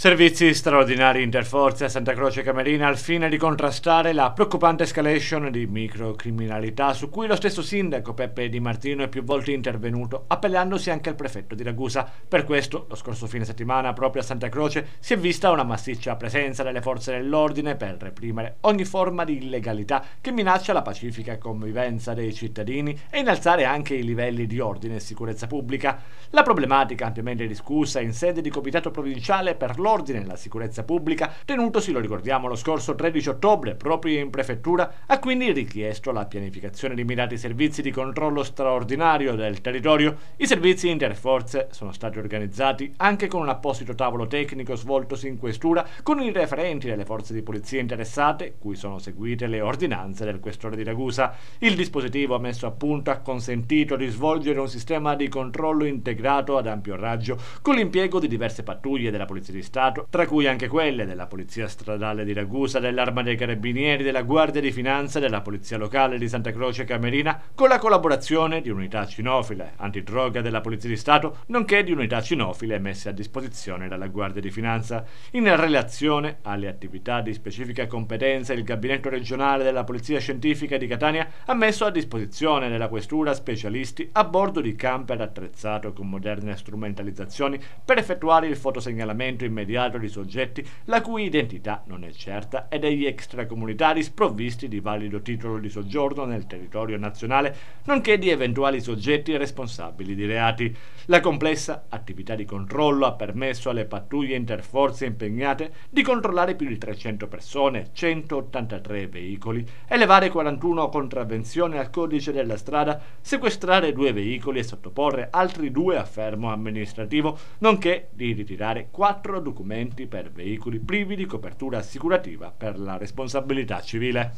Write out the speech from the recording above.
Servizi straordinari interforze a Santa Croce Camerina al fine di contrastare la preoccupante escalation di microcriminalità su cui lo stesso sindaco Peppe Di Martino è più volte intervenuto, appellandosi anche al prefetto di Ragusa. Per questo, lo scorso fine settimana, proprio a Santa Croce, si è vista una massiccia presenza delle forze dell'ordine per reprimere ogni forma di illegalità che minaccia la pacifica convivenza dei cittadini e innalzare anche i livelli di ordine e sicurezza pubblica. La problematica ampiamente discussa in sede di comitato provinciale per l'ordine l'ordine e la sicurezza pubblica, tenutosi, lo ricordiamo, lo scorso 13 ottobre proprio in prefettura, ha quindi richiesto la pianificazione di mirati servizi di controllo straordinario del territorio. I servizi interforze sono stati organizzati anche con un apposito tavolo tecnico svoltosi in questura con i referenti delle forze di polizia interessate, cui sono seguite le ordinanze del questore di Ragusa. Il dispositivo messo a punto ha consentito di svolgere un sistema di controllo integrato ad ampio raggio con l'impiego di diverse pattuglie della Polizia di Stato Stato, tra cui anche quelle della Polizia Stradale di Ragusa, dell'Arma dei Carabinieri, della Guardia di Finanza e della Polizia Locale di Santa Croce Camerina, con la collaborazione di unità cinofile antidroga della Polizia di Stato, nonché di unità cinofile messe a disposizione dalla Guardia di Finanza. In relazione alle attività di specifica competenza, il Gabinetto regionale della Polizia Scientifica di Catania ha messo a disposizione della Questura specialisti a bordo di camper attrezzato con moderne strumentalizzazioni per effettuare il fotosegnalamento immediato di soggetti la cui identità non è certa e degli extracomunitari sprovvisti di valido titolo di soggiorno nel territorio nazionale, nonché di eventuali soggetti responsabili di reati. La complessa attività di controllo ha permesso alle pattuglie interforze impegnate di controllare più di 300 persone, 183 veicoli, elevare 41 contravvenzioni al codice della strada, sequestrare due veicoli e sottoporre altri due a fermo amministrativo, nonché di ritirare quattro documenti per veicoli privi di copertura assicurativa per la responsabilità civile.